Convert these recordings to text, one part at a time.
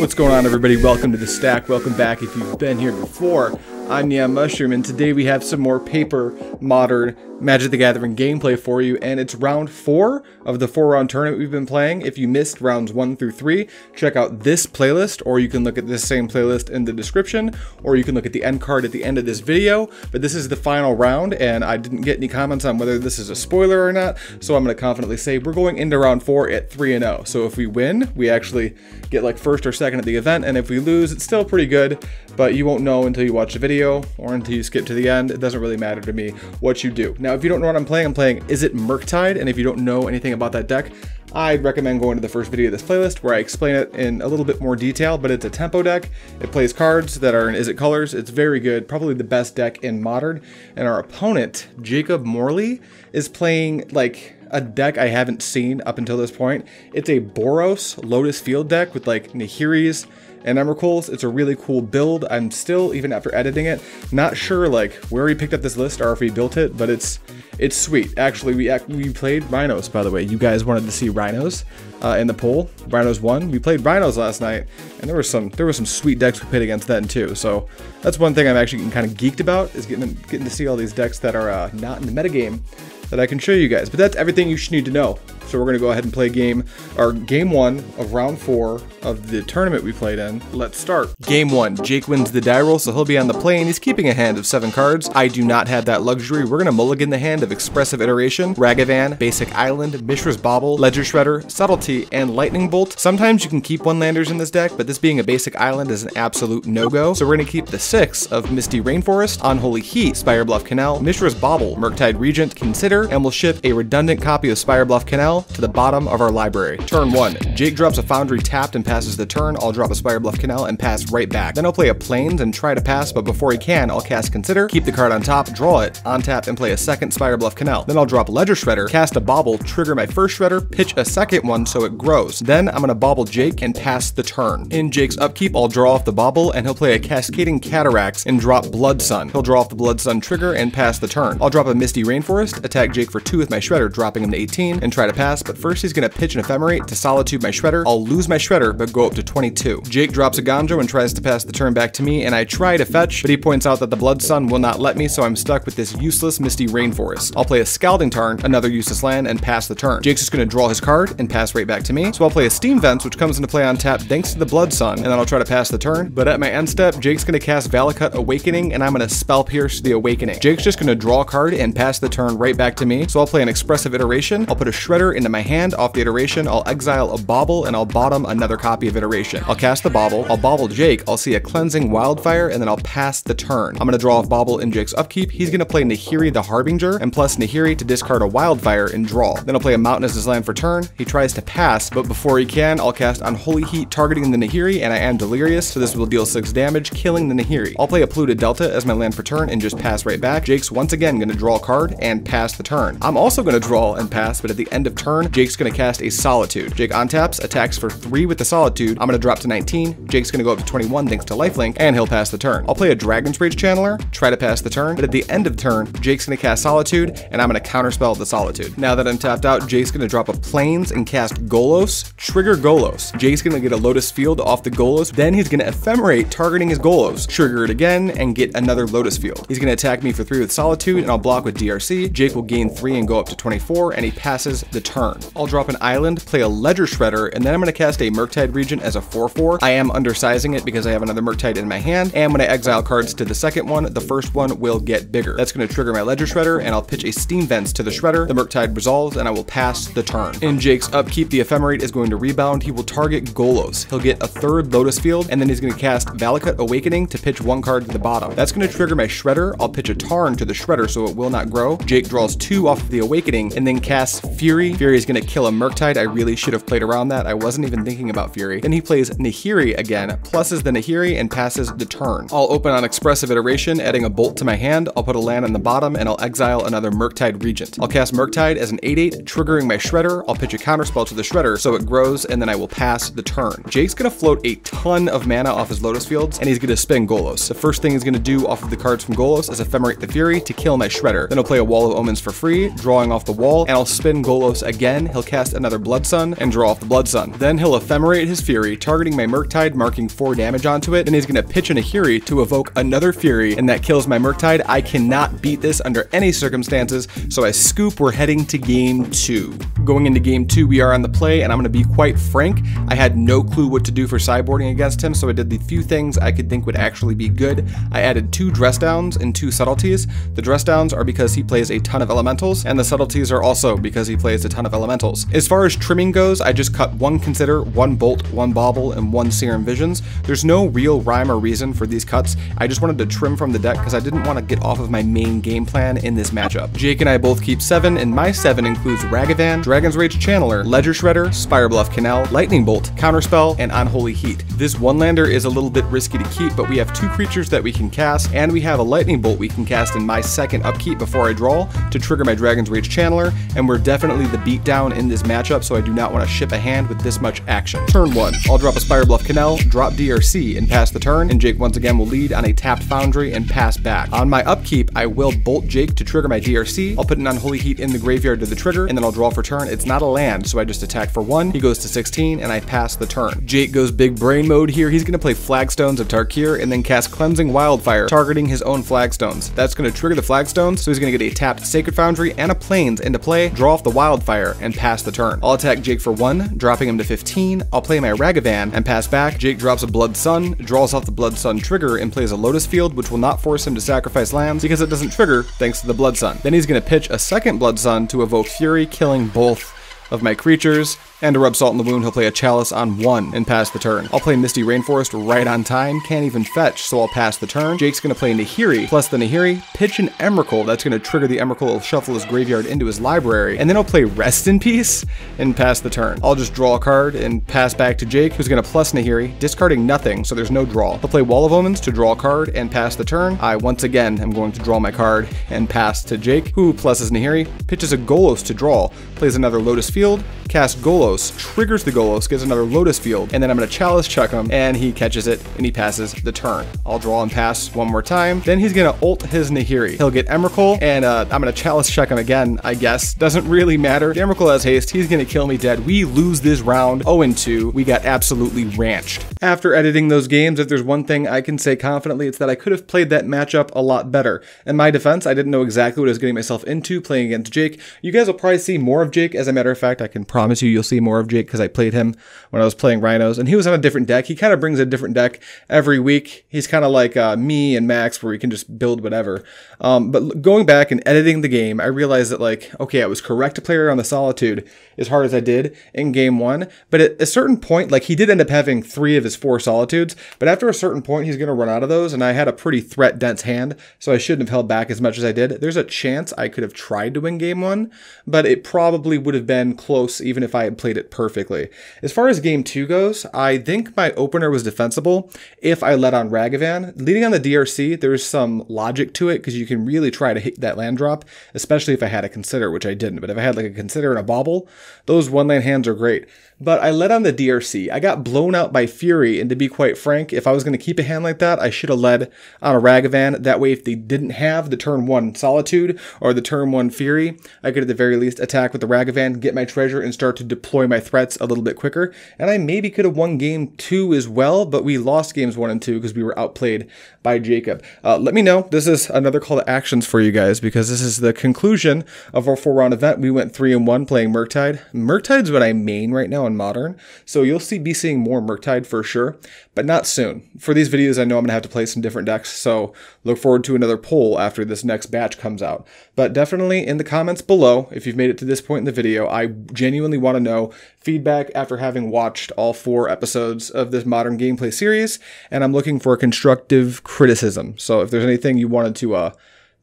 What's going on, everybody? Welcome to the stack. Welcome back if you've been here before. I'm Yam Mushroom, and today we have some more paper modern Magic the Gathering gameplay for you, and it's round four of the four round tournament we've been playing. If you missed rounds one through three, check out this playlist, or you can look at this same playlist in the description, or you can look at the end card at the end of this video. But this is the final round, and I didn't get any comments on whether this is a spoiler or not, so I'm going to confidently say we're going into round four at 3 0. So if we win, we actually get like first or second at the event, and if we lose, it's still pretty good, but you won't know until you watch the video or until you skip to the end. It doesn't really matter to me what you do. Now, if you don't know what I'm playing, I'm playing Izzet Murktide, and if you don't know anything about that deck, I'd recommend going to the first video of this playlist where I explain it in a little bit more detail, but it's a tempo deck. It plays cards that are in Izzet colors. It's very good, probably the best deck in Modern. And our opponent, Jacob Morley, is playing like a deck I haven't seen up until this point. It's a Boros Lotus Field deck with like Nahiris, and Emrakuls. It's a really cool build. I'm still, even after editing it, not sure like where we picked up this list or if we built it, but it's it's sweet. Actually, we we played Rhinos, by the way. You guys wanted to see Rhinos uh, in the poll. Rhinos won. We played Rhinos last night, and there was some there were some sweet decks we played against then too. So that's one thing I'm actually kind of geeked about is getting getting to see all these decks that are uh, not in the metagame that I can show you guys. But that's everything you should need to know. So we're going to go ahead and play game, our game one of round four of the tournament we played in. Let's start. Game one, Jake wins the die roll, so he'll be on the plane. He's keeping a hand of seven cards. I do not have that luxury. We're going to mulligan the hand of Expressive Iteration, Ragavan, Basic Island, Mishra's Bauble, Ledger Shredder, Subtlety, and Lightning Bolt. Sometimes you can keep one landers in this deck, but this being a Basic Island is an absolute no-go. So we're going to keep the six of Misty Rainforest, Unholy Heat, Spirebluff Canal, Mishra's Bauble, Murktide Regent, Consider, and we'll ship a redundant copy of Spirebluff Canal to the bottom of our library. Turn 1. Jake drops a Foundry tapped and passes the turn. I'll drop a Spirebluff Canal and pass right back. Then I'll play a Plains and try to pass, but before he can, I'll cast Consider, keep the card on top, draw it, on tap, and play a second Spirebluff Canal. Then I'll drop Ledger Shredder, cast a Bauble, trigger my first Shredder, pitch a second one so it grows. Then I'm gonna Bauble Jake and pass the turn. In Jake's upkeep, I'll draw off the Bauble, and he'll play a Cascading Cataracts and drop Blood Sun. He'll draw off the Blood Sun trigger and pass the turn. I'll drop a Misty Rainforest, attack Jake for 2 with my Shredder, dropping him to 18, and try to pass, but first he's gonna pitch an Ephemerate to Solitude my Shredder. I'll lose my Shredder, but go up to 22. Jake drops a Gonjo and tries to pass the turn back to me, and I try to fetch, but he points out that the Blood Sun will not let me, so I'm stuck with this useless Misty Rainforest. I'll play a Scalding Tarn, another useless land, and pass the turn. Jake's just gonna draw his card and pass right back to me, so I'll play a Steam Vents, which comes into play on tap thanks to the Blood Sun, and then I'll try to pass the turn, but at my end step, Jake's gonna cast Valakut Awakening, and I'm gonna Spell Pierce the Awakening. Jake's just gonna draw a card and pass the turn right back to me, so I'll play an Expressive Iteration, I'll put a Shredder into my hand off the Iteration, I'll exile a Bauble, and I'll bottom another copy of Iteration. I'll cast the Bauble, I'll Bauble Jake, I'll see a Cleansing Wildfire, and then I'll pass the turn. I'm gonna draw off Bauble in Jake's upkeep, he's gonna play Nahiri the Harbinger, and plus Nahiri to discard a Wildfire and draw. Then I'll play a Mountain as his land for turn, he tries to pass, but before he can, I'll cast Unholy Heat targeting the Nahiri, and I am Delirious, so this will deal 6 damage, killing the Nahiri. I'll play a Polluted Delta as my land for turn and just pass right back. Jake's once again gonna draw a card and pass the turn. I'm also gonna draw and pass, but at the end of turn, Jake's gonna cast a Solitude. Jake on taps, attacks for 3 with the Solitude. I'm gonna drop to 19. Jake's gonna go up to 21 thanks to lifelink, and he'll pass the turn. I'll play a Dragon's Rage Channeler, try to pass the turn, but at the end of turn, Jake's gonna cast Solitude, and I'm gonna counterspell the Solitude. Now that I'm tapped out, Jake's gonna drop a Plains and cast Golos, trigger Golos. Jake's gonna get a Lotus Field off the Golos, then he's gonna Ephemerate targeting his Golos, trigger it again, and get another Lotus Field. He's gonna attack me for 3 with Solitude, and I'll block with DRC. Jake will gain 3 and go up to 24, and he passes the turn. I'll drop an Island, play a Ledger Shredder, and then I'm gonna cast a Murktide Regent as a 4-4. I am undersizing it because I have another Murktide in my hand, and when I exile cards to the second one, the first one will get bigger. That's gonna trigger my Ledger Shredder, and I'll pitch a Steam Vents to the Shredder. The Murktide resolves, and I will pass the turn. In Jake's upkeep, the Ephemerate is going to rebound. He will target Golos. He'll get a third Lotus Field, and then he's gonna cast Valakut Awakening to pitch one card to the bottom. That's gonna trigger my Shredder. I'll pitch a Tarn to the Shredder so it will not grow. Jake draws two off of the Awakening, and then casts Fury. Fury is gonna kill a Murktide. I really should have played around that. I wasn't even thinking about Fury. Then he plays Nahiri again, pluses the Nahiri and passes the turn. I'll open on Expressive Iteration, adding a bolt to my hand. I'll put a land on the bottom and I'll exile another Murktide Regent. I'll cast Murktide as an 8-8, triggering my Shredder. I'll pitch a counterspell to the Shredder so it grows and then I will pass the turn. Jake's gonna float a ton of mana off his Lotus Fields and he's gonna spin Golos. The first thing he's gonna do off of the cards from Golos is Ephemerate the Fury to kill my Shredder. Then I'll play a Wall of Omens for free, drawing off the wall, and I'll spin Golos again, he'll cast another Blood Sun and draw off the Blood Sun. Then he'll ephemerate his Fury, targeting my Murktide, marking 4 damage onto it, and he's to pitch a Nahiri to evoke another Fury, and that kills my Murktide. I cannot beat this under any circumstances, so I scoop, we're heading to game 2. Going into game 2, we are on the play, and I'm to be quite frank, I had no clue what to do for sideboarding against him, so I did the few things I could think would actually be good. I added two dress downs and two subtleties. The dress downs are because he plays a ton of elementals, and the subtleties are also because he plays a ton of elementals. As far as trimming goes, I just cut one consider, one bolt, one bauble, and one serum visions. There's no real rhyme or reason for these cuts. I just wanted to trim from the deck because I didn't want to get off of my main game plan in this matchup. Jake and I both keep seven, and my seven includes Ragavan, Dragon's Rage Channeler, Ledger Shredder, Spirebluff Canal, Lightning Bolt, Counterspell, and Unholy Heat. This one lander is a little bit risky to keep, but we have two creatures that we can cast, and we have a Lightning Bolt we can cast in my second upkeep before I draw to trigger my Dragon's Rage Channeler, and we're definitely the beatdown in this matchup, so I do not want to ship a hand with this much action. Turn 1, I'll drop a Spirebluff Canal, drop DRC, and pass the turn, and Jake once again will lead on a tapped Foundry and pass back. On my upkeep, I will Bolt Jake to trigger my DRC, I'll put an Unholy Heat in the graveyard to the trigger, and then I'll draw for turn. It's not a land, so I just attack for 1, he goes to 16, and I pass the turn. Jake goes big brain mode here, he's going to play Flagstones of Trokair, and then cast Cleansing Wildfire, targeting his own Flagstones. That's going to trigger the Flagstones, so he's going to get a tapped Sacred Foundry and a Plains into play, draw off the Wildfire, and pass the turn. I'll attack Jake for 1, dropping him to 15, I'll play my Ragavan, and pass back. Jake drops a Blood Sun, draws off the Blood Sun trigger, and plays a Lotus Field, which will not force him to sacrifice lands because it doesn't trigger thanks to the Blood Sun. Then he's going to pitch a second Blood Sun to evoke Fury, killing both of my creatures, and to rub salt in the wound, he'll play a Chalice on one and pass the turn. I'll play Misty Rainforest right on time, can't even fetch, so I'll pass the turn. Jake's gonna play Nahiri, plus the Nahiri, pitch an Emrakul, that's gonna trigger the Emrakul, he'll shuffle his graveyard into his library, and then he'll play Rest in Peace and pass the turn. I'll just draw a card and pass back to Jake, who's gonna plus Nahiri, discarding nothing, so there's no draw. He'll play Wall of Omens to draw a card and pass the turn. I once again am going to draw my card and pass to Jake, who pluses Nahiri, pitches a Golos to draw, plays another Lotus Field, casts Golos, triggers the Golos, gets another Lotus Field, and then I'm going to Chalice check him, and he catches it, and he passes the turn. I'll draw and pass one more time. Then he's going to ult his Nahiri. He'll get Emrakul, and uh, I'm going to Chalice check him again, I guess. Doesn't really matter. The Emrakul has haste. He's going to kill me dead. We lose this round 0-2. We got absolutely ranched. After editing those games, if there's one thing I can say confidently, it's that I could have played that matchup a lot better. In my defense, I didn't know exactly what I was getting myself into playing against Jake. You guys will probably see more of Jake. As a matter of fact, I can promise you you'll see more of Jake because I played him when I was playing Rhinos, and he was on a different deck. He kind of brings a different deck every week. He's kind of like uh, me and Max, where we can just build whatever. Um, but going back and editing the game, I realized that like, okay, I was correct to play around the Solitude as hard as I did in game one, but at a certain point, like he did end up having three of his four Solitudes, but after a certain point, he's going to run out of those, and I had a pretty threat dense hand, so I shouldn't have held back as much as I did. There's a chance I could have tried to win game one, but it probably would have been close even if I had played it perfectly. As far as game two goes, I think my opener was defensible if I let on Ragavan. Leading on the DRC, there's some logic to it because you can really try to hit that land drop, especially if I had a consider, which I didn't. But if I had like a consider and a bauble, those one land hands are great. But I led on the DRC. I got blown out by Fury, and to be quite frank, if I was going to keep a hand like that, I should have led on a Ragavan. That way, if they didn't have the turn one Solitude or the turn one Fury, I could at the very least attack with the Ragavan, get my treasure, and start to deploy my threats a little bit quicker. And I maybe could have won game two as well, but we lost games one and two because we were outplayed by Jacob. Uh, let me know. This is another call to actions for you guys because this is the conclusion of our four round event. We went three and one playing Murktide. Murktide's what I main right now in Modern, so you'll see be seeing more Murktide for sure, but not soon. For these videos, I know I'm gonna have to play some different decks, so look forward to another poll after this next batch comes out. But definitely in the comments below, if you've made it to this point in the video, I genuinely want to know feedback after having watched all four episodes of this modern gameplay series, and I'm looking for constructive criticism. So if there's anything you wanted to uh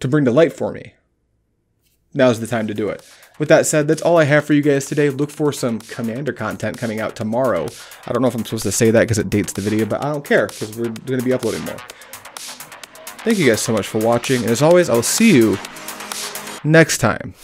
to bring to light for me, now's the time to do it. With that said, that's all I have for you guys today. Look for some Commander content coming out tomorrow. I don't know if I'm supposed to say that because it dates the video, but I don't care because we're going to be uploading more. Thank you guys so much for watching, and as always, I'll see you next time.